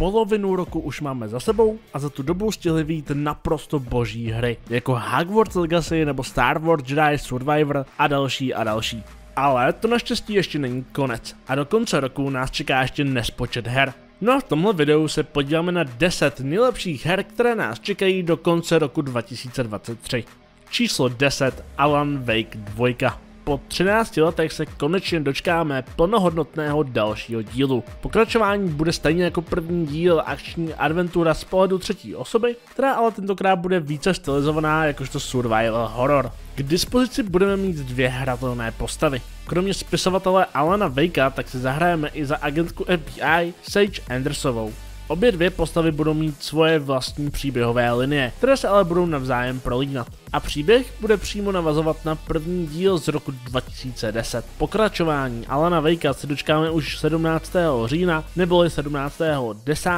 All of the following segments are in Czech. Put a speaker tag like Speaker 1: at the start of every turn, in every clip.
Speaker 1: Polovinu roku už máme za sebou a za tu dobu stihli vyjít naprosto boží hry, jako Hogwarts Legacy nebo Star Wars Jedi Survivor a další a další. Ale to naštěstí ještě není konec a do konce roku nás čeká ještě nespočet her. No a v tomhle videu se podíváme na 10 nejlepších her, které nás čekají do konce roku 2023. Číslo 10 Alan Wake 2 po 13 letech se konečně dočkáme plnohodnotného dalšího dílu. Pokračování bude stejně jako první díl akční adventura z pohledu třetí osoby, která ale tentokrát bude více stylizovaná jakožto survival horror. K dispozici budeme mít dvě hratelné postavy. Kromě spisovatele Alana Wakea tak si zahrajeme i za agentku FBI Sage Andersovou. Obě dvě postavy budou mít svoje vlastní příběhové linie, které se ale budou navzájem prolínat. A příběh bude přímo navazovat na první díl z roku 2010. Pokračování Alana Wakea se dočkáme už 17. října neboli 17. 10.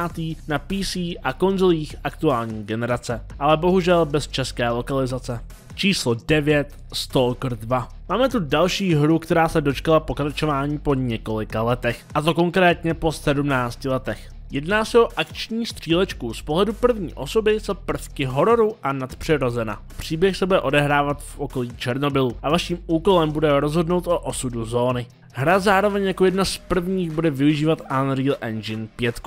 Speaker 1: na PC a konzolích aktuální generace, ale bohužel bez české lokalizace. Číslo 9 Stalker 2. Máme tu další hru, která se dočkala pokračování po několika letech, a to konkrétně po 17 letech. Jedná se o akční střílečku z pohledu první osoby s prvky hororu a nadpřirozena. Příběh se bude odehrávat v okolí Černobylu a vaším úkolem bude rozhodnout o osudu zóny. Hra zároveň jako jedna z prvních bude využívat Unreal Engine 5.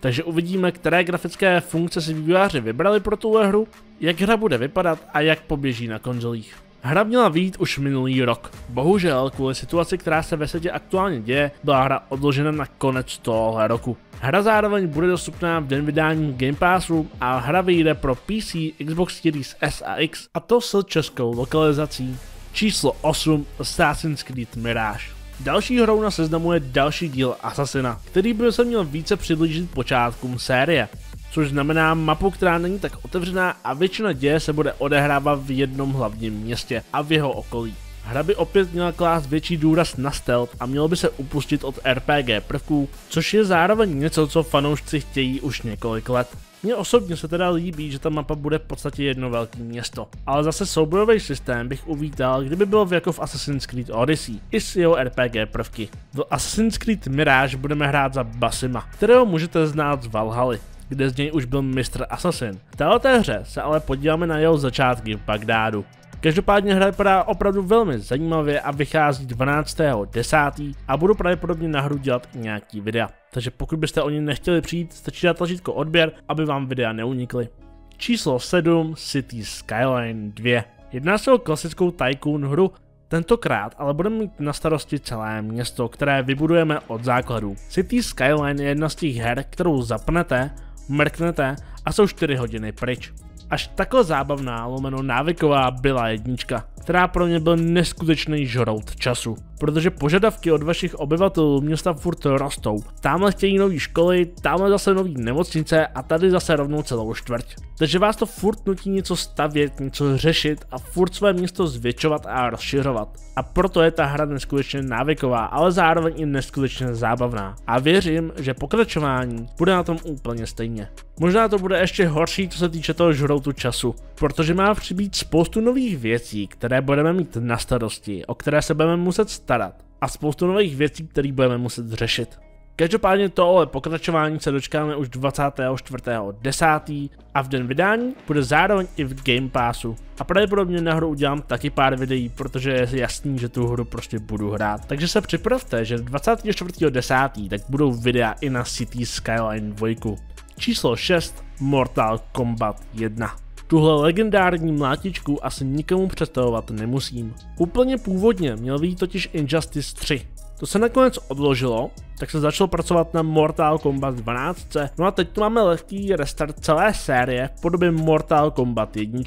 Speaker 1: Takže uvidíme, které grafické funkce si vývojáři vybrali pro tuhle hru, jak hra bude vypadat a jak poběží na konzolích. Hra měla výjít už minulý rok. Bohužel, kvůli situaci, která se ve světě aktuálně děje, byla hra odložena na konec tohohle roku. Hra zároveň bude dostupná v den vydání Game Passu a hra vyjde pro PC, Xbox Series S a X a to s českou lokalizací. Číslo 8 Assassin's Creed Mirage. Další hrou na seznamu je další díl Assassina, který by se měl více přiblížit počátkům série což znamená mapu, která není tak otevřená a většina děje se bude odehrávat v jednom hlavním městě a v jeho okolí. Hra by opět měla klást větší důraz na stealth a mělo by se upustit od RPG prvků, což je zároveň něco, co fanoušci chtějí už několik let. Mně osobně se teda líbí, že ta mapa bude v podstatě jedno velké město, ale zase soubojový systém bych uvítal, kdyby bylo jako v Assassin's Creed Odyssey, i s jeho RPG prvky. V Assassin's Creed Mirage budeme hrát za Basima, kterého můžete znát z Valhaly kde z něj už byl Mr. Assassin. V této hře se ale podíváme na jeho začátky v Bagdádu. Každopádně hra vypadá opravdu velmi zajímavě a vychází 12.10. a budu pravděpodobně na hru dělat nějaký videa. Takže pokud byste o ně nechtěli přijít, stačí dát tlačítko odběr, aby vám videa neunikly. Číslo 7 City Skyline 2. Jedná se o klasickou tycoon hru, Tentokrát ale budeme mít na starosti celé město, které vybudujeme od základů. City Skyline je jedna z těch her, kterou zapnete mrknete a jsou 4 hodiny pryč. Až takhle zábavná, lomeno návyková byla jednička, která pro mě byl neskutečný žrout času protože požadavky od vašich obyvatelů města furt rostou. Tamhle chtějí nové školy, tamhle zase nové nemocnice a tady zase rovnou celou čtvrť. Takže vás to furt nutí něco stavět, něco řešit a furt své město zvětšovat a rozšiřovat. A proto je ta hra neskutečně návyková, ale zároveň i neskutečně zábavná. A věřím, že pokračování bude na tom úplně stejně. Možná to bude ještě horší, co se týče toho žroutu času, protože má přibýt spoustu nových věcí, které budeme mít na starosti, o které se budeme muset starat a spoustu nových věcí, které budeme muset řešit. Každopádně tohle pokračování se dočkáme už 24.10. a v den vydání bude zároveň i v Game Passu. A pravděpodobně na hru udělám taky pár videí, protože je jasný, že tu hru prostě budu hrát. Takže se připravte, že 24.10. tak budou videa i na City Skyline 2. Číslo 6 Mortal Kombat 1. Tuhle legendární mlátičku asi nikomu představovat nemusím. Úplně původně měl být totiž Injustice 3, to se nakonec odložilo, tak se začalo pracovat na Mortal Kombat 12. No a teď tu máme lehký restart celé série v podobě Mortal Kombat 1.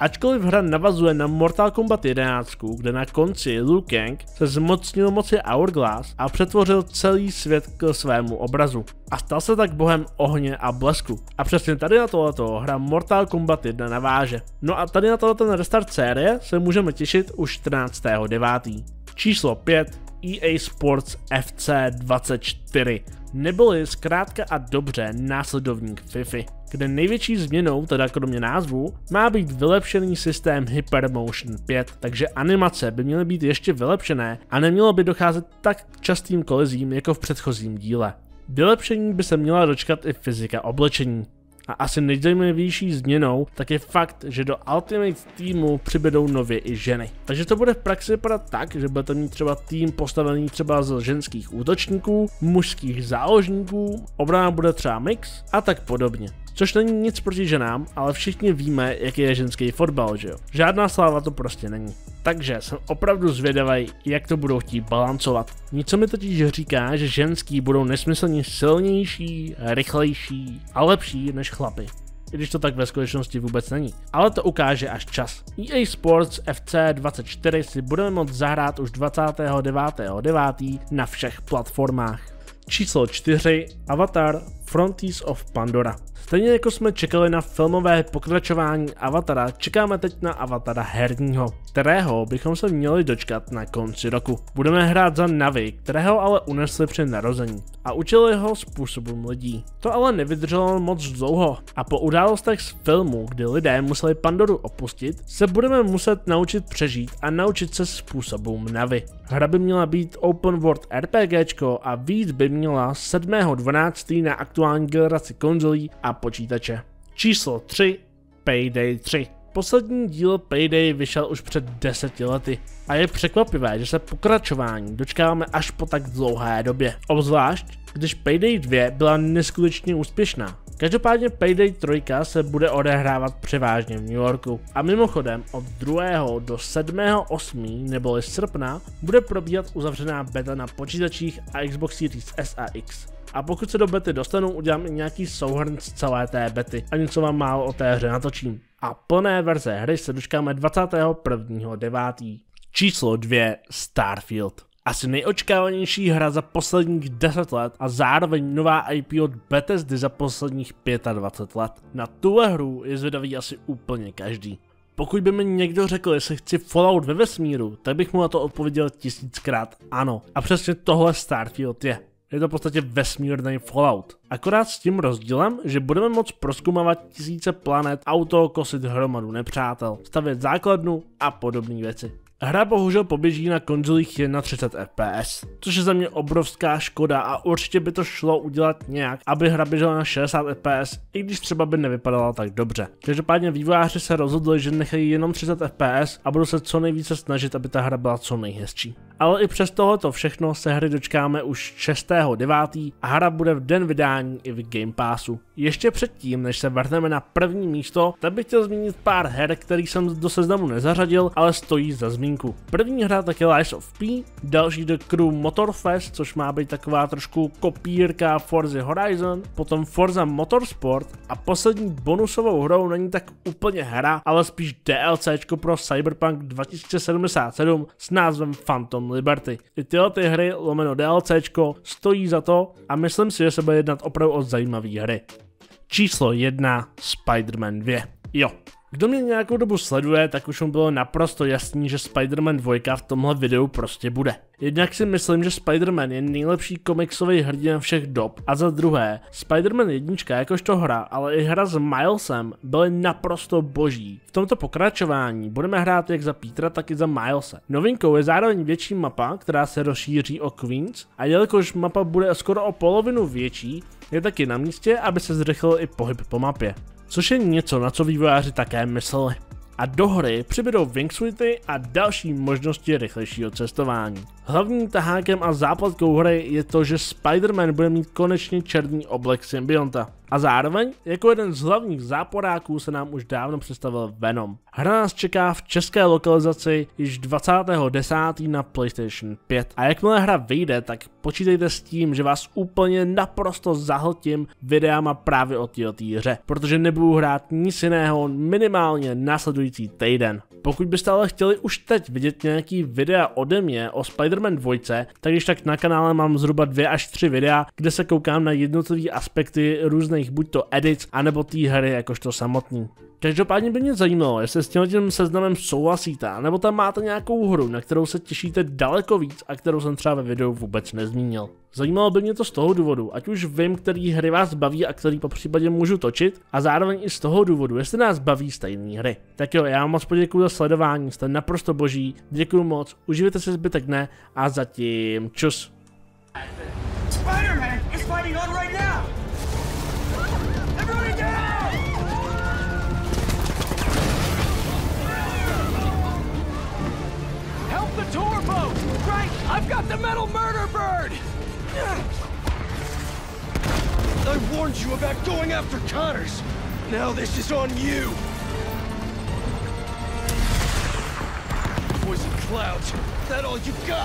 Speaker 1: Ačkoliv hra navazuje na Mortal Kombat 11, kde na konci Liu Kang se zmocnil moci Hourglass a přetvořil celý svět k svému obrazu. A stal se tak bohem ohně a blesku. A přesně tady na tohleto hra Mortal Kombat 1 naváže. No a tady na tohle restart série se můžeme těšit už 14.9. Číslo 5 EA Sports FC 24, neboli zkrátka a dobře následovník FIFA, kde největší změnou, teda kromě názvu, má být vylepšený systém Hypermotion 5, takže animace by měly být ještě vylepšené a nemělo by docházet tak častým kolizím jako v předchozím díle. Vylepšení by se měla dočkat i fyzika oblečení. A asi nejzajímavější změnou tak je fakt, že do Ultimate týmu přibydou nově i ženy. Takže to bude v praxi vypadat tak, že budete mít třeba tým postavený třeba z ženských útočníků, mužských záložníků, obrana bude třeba mix a tak podobně. Což není nic proti ženám, ale všichni víme, jaký je ženský fotbal, že jo? Žádná sláva to prostě není. Takže jsem opravdu zvědavý, jak to budou chtít balancovat. Něco mi totiž říká, že ženský budou nesmyslně silnější, rychlejší a lepší než chlapy i když to tak ve skutečnosti vůbec není. Ale to ukáže až čas. EA Sports FC 24 si budeme moct zahrát už 29.9. na všech platformách. Číslo 4. Avatar Frontiers of Pandora. Stejně jako jsme čekali na filmové pokračování Avatara, čekáme teď na Avatara herního, kterého bychom se měli dočkat na konci roku. Budeme hrát za Navi, kterého ale unesli při narození a učili ho způsobům lidí. To ale nevydrželo moc dlouho a po událostech z filmu, kdy lidé museli Pandoru opustit, se budeme muset naučit přežít a naučit se způsobům Navi. Hra by měla být open world RPGčko a víc by měla 7.12. na aktuální generaci konzolí a počítače. Číslo 3. Payday 3. Poslední díl Payday vyšel už před deseti lety a je překvapivé, že se pokračování dočkáváme až po tak dlouhé době. Obzvlášť, když Payday 2 byla neskutečně úspěšná. Každopádně Payday 3 se bude odehrávat převážně v New Yorku. A mimochodem od 2. do 7. 8. neboli srpna bude probíhat uzavřená beta na počítačích a Xbox Series S a X. A pokud se do bety dostanu, udělám i nějaký souhrn z celé té bety a něco vám málo o té hře natočím. A plné verze hry se dočkáme 21.9. Číslo 2 Starfield. Asi nejočkávanější hra za posledních 10 let a zároveň nová IP od Bethesdy za posledních 25 let. Na tuhle hru je zvědavý asi úplně každý. Pokud by mi někdo řekl, jestli chci Fallout ve vesmíru, tak bych mu na to odpověděl tisíckrát ano. A přesně tohle Starfield je. Je to v podstatě vesmírný Fallout. Akorát s tím rozdílem, že budeme moct proskumávat tisíce planet, auto, kosit hromadu nepřátel, stavět základnu a podobné věci. Hra bohužel poběží na konzolích jen na 30 fps, což je za mě obrovská škoda a určitě by to šlo udělat nějak, aby hra běžela na 60 fps, i když třeba by nevypadala tak dobře. Každopádně vývojáři se rozhodli, že nechají jenom 30 fps a budou se co nejvíce snažit, aby ta hra byla co nejhezčí. Ale i přes tohoto všechno se hry dočkáme už 6.9. a hra bude v den vydání i v Game Passu. Ještě předtím, než se vrhneme na první místo, tak bych chtěl zmínit pár her, který jsem do seznamu nezařadil, ale stojí za zmínku. První hra tak je Lies of P, další The Crew Motorfest, což má být taková trošku kopírka Forza Horizon, potom Forza Motorsport a poslední bonusovou hrou není tak úplně hra, ale spíš DLCčko pro Cyberpunk 2077 s názvem Phantom Liberty. I tyhle ty hry lomeno DLCčko stojí za to a myslím si, že se bude jednat opravdu o zajímavé hry. Číslo 1 Spider-Man 2. Jo, kdo mě nějakou dobu sleduje, tak už mu bylo naprosto jasný, že Spider-Man 2 v tomhle videu prostě bude. Jednak si myslím, že Spider-Man je nejlepší komiksový hrdina všech dob a za druhé, Spider-Man 1 jakožto hra, ale i hra s Milesem byly naprosto boží. V tomto pokračování budeme hrát jak za Petra, tak i za Milese. Novinkou je zároveň větší mapa, která se rozšíří o Queens a jelikož mapa bude skoro o polovinu větší, je taky na místě, aby se zrychlil i pohyb po mapě což je něco, na co vývojáři také mysleli. A do hry přibydou wingsuity a další možnosti rychlejšího cestování. Hlavním tahákem a záplatkou hry je to, že Spider-Man bude mít konečně černý oblek symbionta. A zároveň, jako jeden z hlavních záporáků se nám už dávno představil Venom. Hra nás čeká v české lokalizaci již 20.10. na PlayStation 5. A jakmile hra vyjde, tak počítejte s tím, že vás úplně naprosto zahltím videama právě o této hře, protože nebudu hrát nic jiného minimálně následující týden. Pokud byste ale chtěli už teď vidět nějaký videa ode mě o Spider-Man 2, tak když tak na kanále mám zhruba 2 až 3 videa, kde se koukám na jednotlivé aspekty různých buď to edits, anebo té hry jakožto samotný. Každopádně by mě zajímalo, jestli s tím seznamem souhlasíte, nebo tam máte nějakou hru, na kterou se těšíte daleko víc a kterou jsem třeba ve videu vůbec nezmínil. Zajímalo by mě to z toho důvodu, ať už vím, který hry vás baví a který po případě můžu točit, a zároveň i z toho důvodu, jestli nás baví stejné hry. Tak jo, já vám moc poděkuji za sledování, jste naprosto boží, děkuji moc, užijte si zbytek dne a zatím čus.
Speaker 2: Spider-Man is fighting on right now!
Speaker 3: I've got the metal murder bird!
Speaker 4: I warned you about going after Connors. Now this is on you. Poison clouds. That all you got?